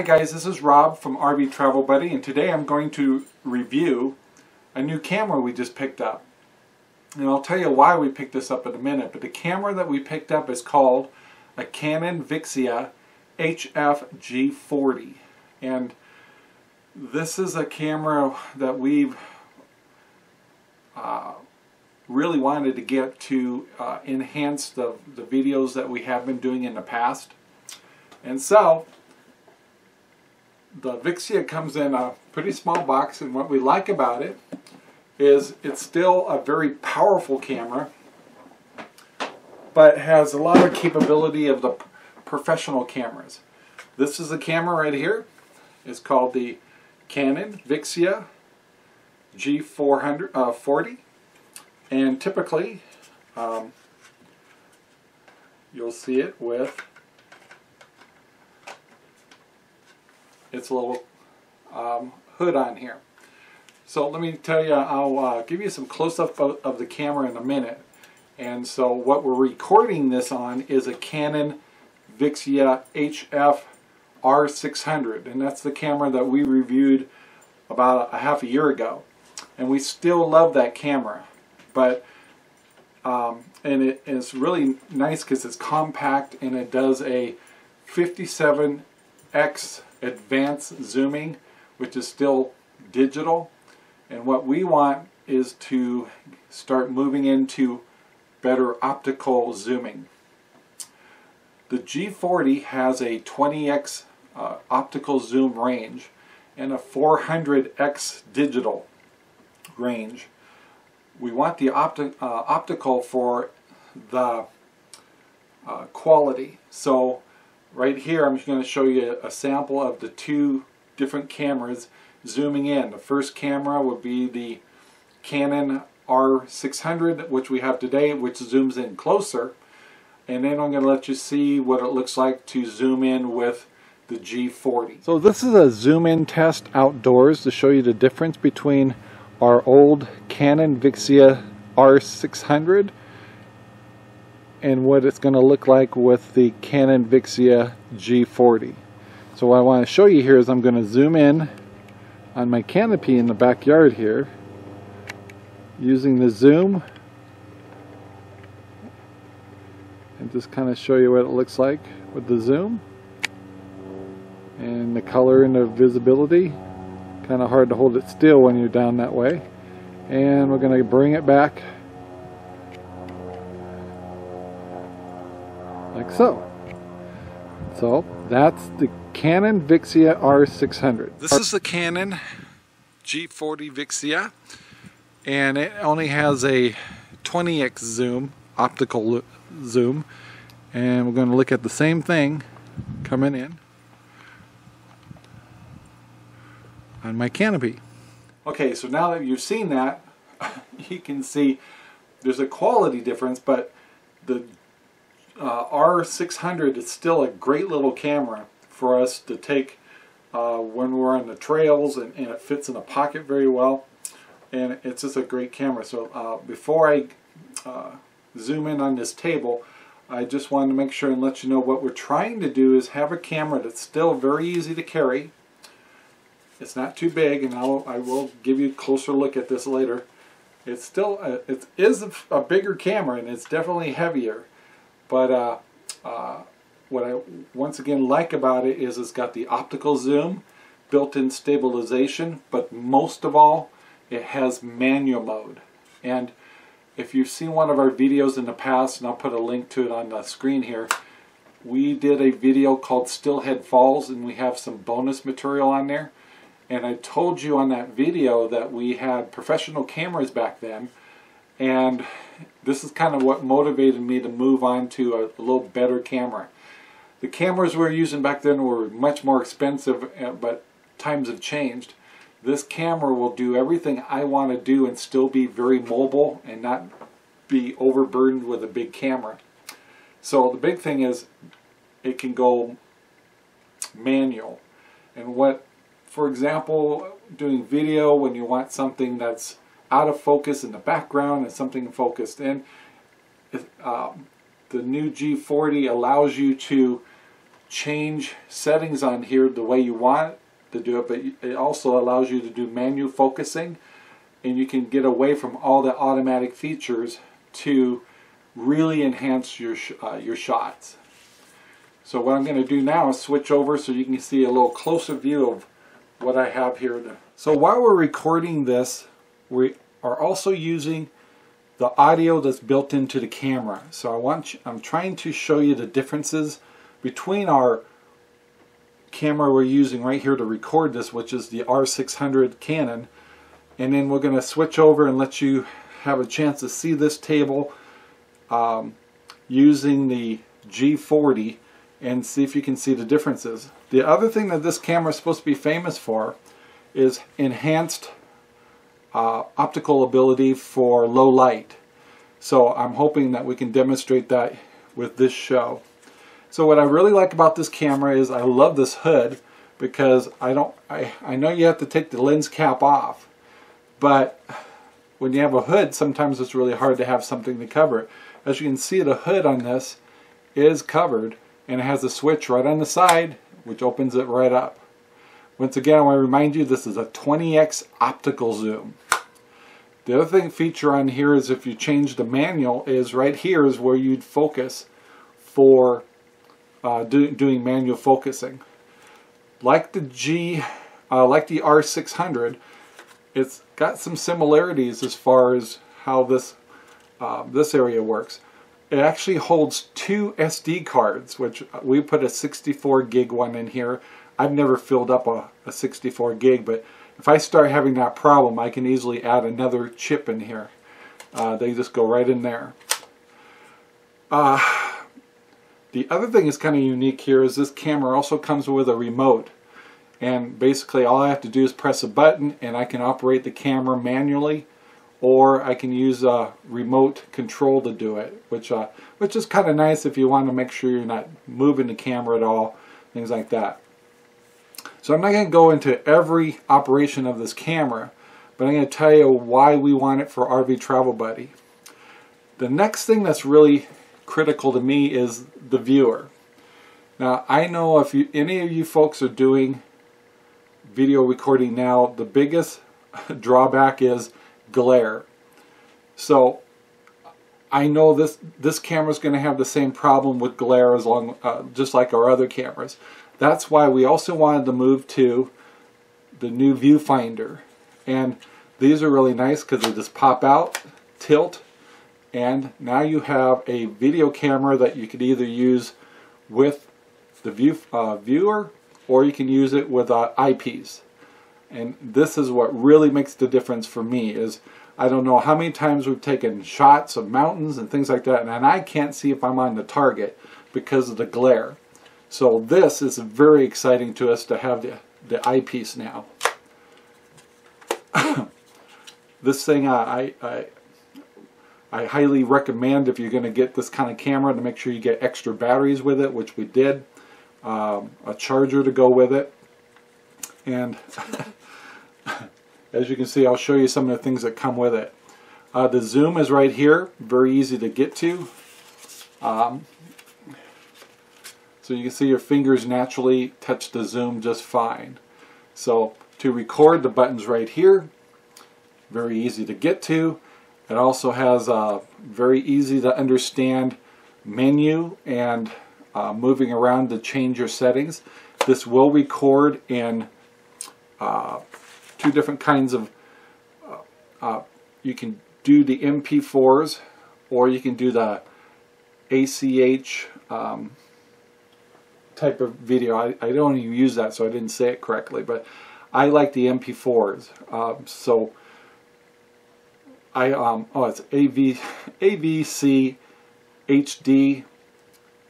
Hi guys, this is Rob from RV Travel Buddy and today I'm going to review a new camera we just picked up. And I'll tell you why we picked this up in a minute, but the camera that we picked up is called a Canon Vixia HF-G40 and this is a camera that we've uh, really wanted to get to uh, enhance the, the videos that we have been doing in the past. And so the Vixia comes in a pretty small box and what we like about it is it's still a very powerful camera but has a lot of capability of the professional cameras. This is the camera right here. It's called the Canon Vixia G440 uh, and typically um, you'll see it with its a little um, hood on here. So let me tell you, I'll uh, give you some close-up of, of, the camera in a minute. And so what we're recording this on is a Canon Vixia HF R600. And that's the camera that we reviewed about a half a year ago. And we still love that camera. But, um, and it is really nice because it's compact and it does a 57x advanced zooming, which is still digital. And what we want is to start moving into better optical zooming. The G40 has a 20x uh, optical zoom range and a 400x digital range. We want the opti uh, optical for the uh, quality. So right here I'm just going to show you a sample of the two different cameras zooming in. The first camera would be the Canon R600 which we have today which zooms in closer and then I'm going to let you see what it looks like to zoom in with the G40. So this is a zoom in test outdoors to show you the difference between our old Canon Vixia R600 and what it's going to look like with the Canon Vixia G40. So what I want to show you here is I'm going to zoom in on my canopy in the backyard here using the zoom and just kind of show you what it looks like with the zoom and the color and the visibility kind of hard to hold it still when you're down that way and we're going to bring it back like so. So that's the Canon Vixia R600. This is the Canon G40 Vixia and it only has a 20x zoom, optical zoom and we're going to look at the same thing coming in on my canopy. Okay, so now that you've seen that, you can see there's a quality difference, but the uh, R600 is still a great little camera for us to take uh, when we're on the trails and, and, it fits in a pocket very well. And it's just a great camera. So uh, before I uh, zoom in on this table I just wanted to make sure and let you know what we're trying to do is have a camera that's still very easy to carry. It's not too big and I'll, I will give you a closer look at this later. It's still a, it is a, a bigger camera and it's definitely heavier but uh, uh, what I once again like about it is it's got the optical zoom, built-in stabilization, but most of all, it has manual mode. And if you've seen one of our videos in the past, and I'll put a link to it on the screen here, we did a video called Steelhead Falls, and we have some bonus material on there. And I told you on that video that we had professional cameras back then, and this is kind of what motivated me to move on to a, a little better camera. The cameras we were using back then were much more expensive, uh, but times have changed. This camera will do everything I want to do and still be very mobile and not be overburdened with a big camera. So the big thing is it can go manual. And what, for example, doing video when you want something that's out of focus in the background and something focused in. Um, the new G40 allows you to change settings on here the way you want to do it, but it also allows you to do manual focusing and you can get away from all the automatic features to really enhance your, sh uh, your shots. So what I'm going to do now is switch over so you can see a little closer view of what I have here. So while we're recording this, we are also using the audio that's built into the camera. So I want you, I'm trying to show you the differences between our camera we're using right here to record this, which is the R600 Canon, and then we're going to switch over and let you have a chance to see this table um, using the G40 and see if you can see the differences. The other thing that this camera is supposed to be famous for is enhanced uh, optical ability for low light. So I'm hoping that we can demonstrate that with this show. So what I really like about this camera is I love this hood because I don't I, I know you have to take the lens cap off but when you have a hood sometimes it's really hard to have something to cover it. As you can see the hood on this is covered and it has a switch right on the side which opens it right up. Once again I want to remind you this is a 20x optical zoom. The other thing feature on here is if you change the manual is right here is where you'd focus for uh, do, doing manual focusing. Like the G, uh, like the R600, it's got some similarities as far as how this uh, this area works. It actually holds two SD cards, which we put a 64 gig one in here. I've never filled up a, a 64 gig, but if I start having that problem, I can easily add another chip in here. Uh, they just go right in there. Uh, the other thing that's kind of unique here is this camera also comes with a remote. And basically all I have to do is press a button and I can operate the camera manually or I can use a remote control to do it, which uh, which is kind of nice if you want to make sure you're not moving the camera at all, things like that. So I'm not going to go into every operation of this camera, but I'm going to tell you why we want it for RV Travel Buddy. The next thing that's really critical to me is the viewer. Now I know if you, any of you folks are doing video recording now, the biggest drawback is glare. So I know this this camera is going to have the same problem with glare as long uh, just like our other cameras. That's why we also wanted to move to the new viewfinder. And these are really nice because they just pop out, tilt, and now you have a video camera that you could either use with the view, uh, viewer or you can use it with uh, eyepiece and this is what really makes the difference for me is I don't know how many times we've taken shots of mountains and things like that and I can't see if I'm on the target because of the glare so this is very exciting to us to have the, the eyepiece now this thing uh, I, I I highly recommend if you're going to get this kind of camera to make sure you get extra batteries with it, which we did, um, a charger to go with it, and as you can see I'll show you some of the things that come with it. Uh, the zoom is right here, very easy to get to. Um, so you can see your fingers naturally touch the zoom just fine. So to record the buttons right here, very easy to get to. It also has a very easy to understand menu and uh, moving around to change your settings. This will record in uh, two different kinds of, uh, uh you can do the MP4s or you can do the ACH um, type of video. I, I, don't even use that so I didn't say it correctly, but I like the MP4s. Um, so I um oh it's AV AVC HD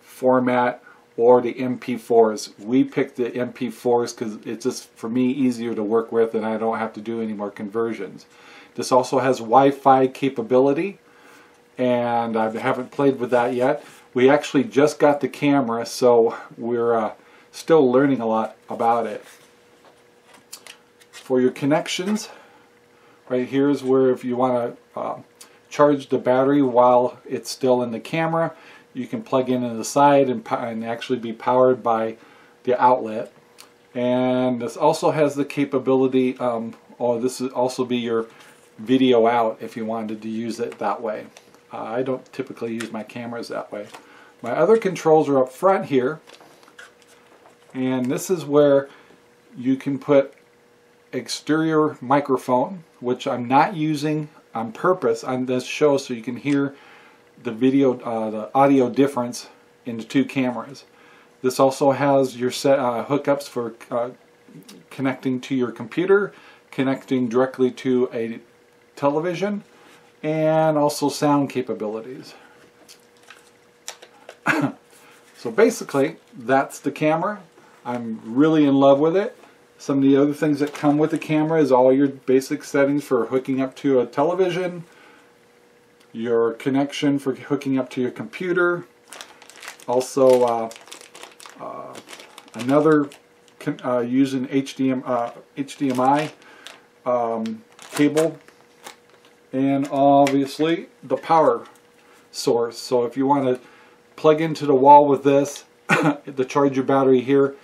format or the MP4s. We picked the MP4s because it's just for me easier to work with and I don't have to do any more conversions. This also has Wi-Fi capability and I haven't played with that yet. We actually just got the camera so we're uh, still learning a lot about it. For your connections, Right here is where if you want to uh, charge the battery while it's still in the camera, you can plug in on the side and, and actually be powered by the outlet. And this also has the capability, um, or this would also be your video out if you wanted to use it that way. Uh, I don't typically use my cameras that way. My other controls are up front here. And this is where you can put exterior microphone, which I'm not using on purpose on this show so you can hear the video, uh, the audio difference in the two cameras. This also has your set uh, hookups for uh, connecting to your computer, connecting directly to a television, and also sound capabilities. so basically, that's the camera. I'm really in love with it. Some of the other things that come with the camera is all your basic settings for hooking up to a television, your connection for hooking up to your computer, also uh, uh, another uh, using HDM, HDMI uh, um, cable, and obviously the power source. So if you want to plug into the wall with this, the charge your battery here,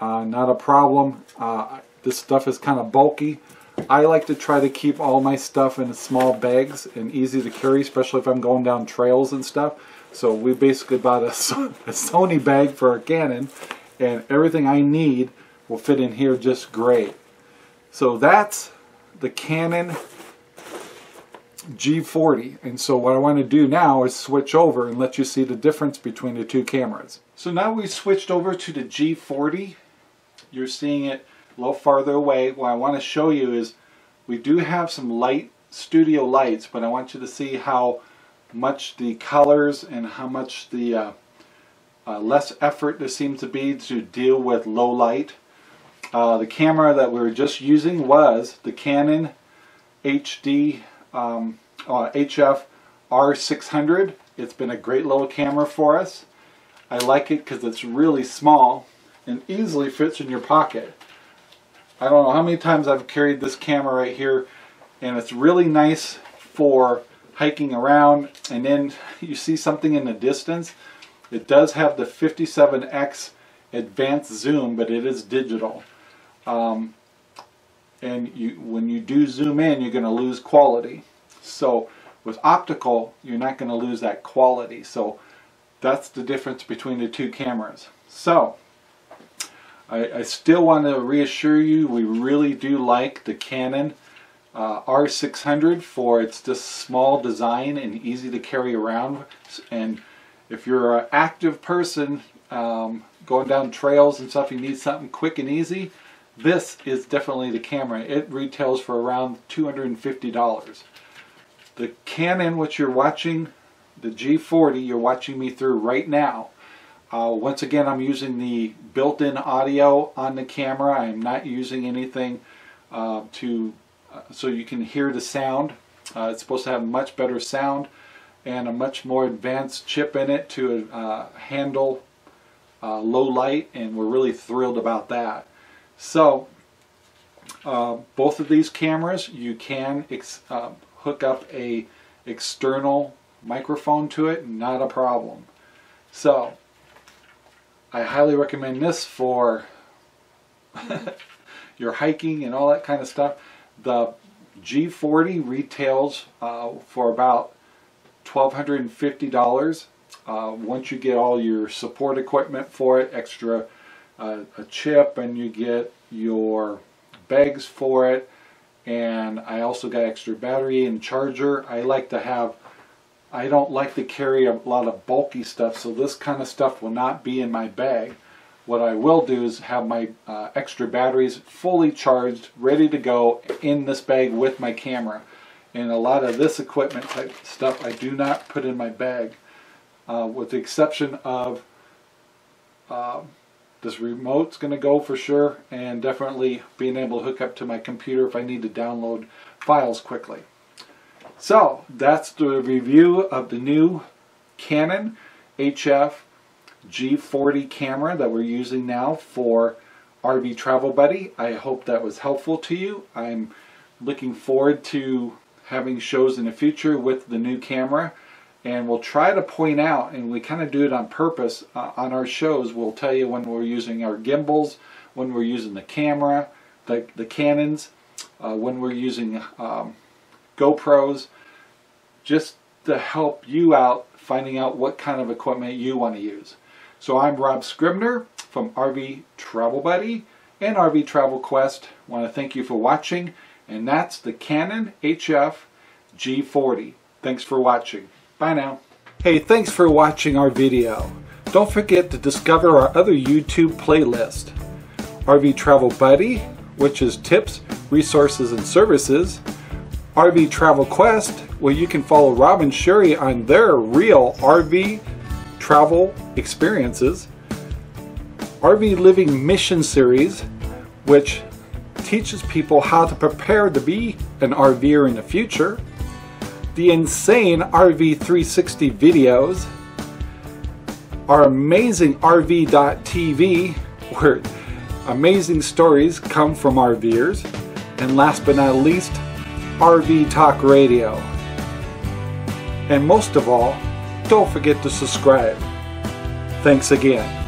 uh, not a problem. Uh, this stuff is kind of bulky. I like to try to keep all my stuff in small bags and easy to carry, especially if I'm going down trails and stuff. So we basically bought a, a Sony bag for a Canon, and everything I need will fit in here just great. So that's the Canon G40 and so what I want to do now is switch over and let you see the difference between the two cameras. So now we switched over to the G40 you're seeing it a little farther away. What I want to show you is we do have some light studio lights, but I want you to see how much the colors and how much the uh, uh, less effort there seems to be to deal with low light. Uh, the camera that we were just using was the Canon HD um, HF uh, R600. It's been a great little camera for us. I like it because it's really small and easily fits in your pocket. I don't know how many times I've carried this camera right here and it's really nice for hiking around and then you see something in the distance. It does have the 57x advanced zoom but it is digital. Um, and you, when you do zoom in you're going to lose quality. So with optical you're not going to lose that quality. So that's the difference between the two cameras. So I, I, still want to reassure you we really do like the Canon uh, R600 for its just small design and easy to carry around and if you're an active person um, going down trails and stuff you need something quick and easy this is definitely the camera it retails for around $250 the Canon which you're watching the G40 you're watching me through right now uh, once again, I'm using the built-in audio on the camera. I'm not using anything uh, to uh, so you can hear the sound. Uh, it's supposed to have much better sound and a much more advanced chip in it to uh, handle uh, low light, and we're really thrilled about that. So, both of these cameras, you can hook up a external microphone to it, not a problem. So, I highly recommend this for your hiking and all that kind of stuff. The G40 retails uh, for about $1,250 uh, once you get all your support equipment for it, extra uh, a chip and you get your bags for it and I also got extra battery and charger. I like to have I don't like to carry a lot of bulky stuff, so this kind of stuff will not be in my bag. What I will do is have my uh, extra batteries fully charged, ready to go in this bag with my camera. And a lot of this equipment type stuff I do not put in my bag, uh, with the exception of uh, this remote's going to go for sure, and definitely being able to hook up to my computer if I need to download files quickly. So that's the review of the new Canon HF G40 camera that we're using now for RV Travel Buddy. I hope that was helpful to you. I'm looking forward to having shows in the future with the new camera and we'll try to point out, and we kind of do it on purpose uh, on our shows. We'll tell you when we're using our gimbals, when we're using the camera, the, the Canons, uh, when we're using um, GoPros, just to help you out finding out what kind of equipment you want to use. So I'm Rob Scribner from RV Travel Buddy and RV Travel Quest. I want to thank you for watching, and that's the Canon HF G40. Thanks for watching. Bye now. Hey, thanks for watching our video. Don't forget to discover our other YouTube playlist. RV Travel Buddy, which is tips, resources, and services. RV Travel Quest, where you can follow Rob and Sherry on their real RV travel experiences. RV Living Mission Series, which teaches people how to prepare to be an RVer in the future the insane RV360 videos, our amazing RV.tv, where amazing stories come from RVers, and last but not least, RV Talk Radio. And most of all, don't forget to subscribe. Thanks again.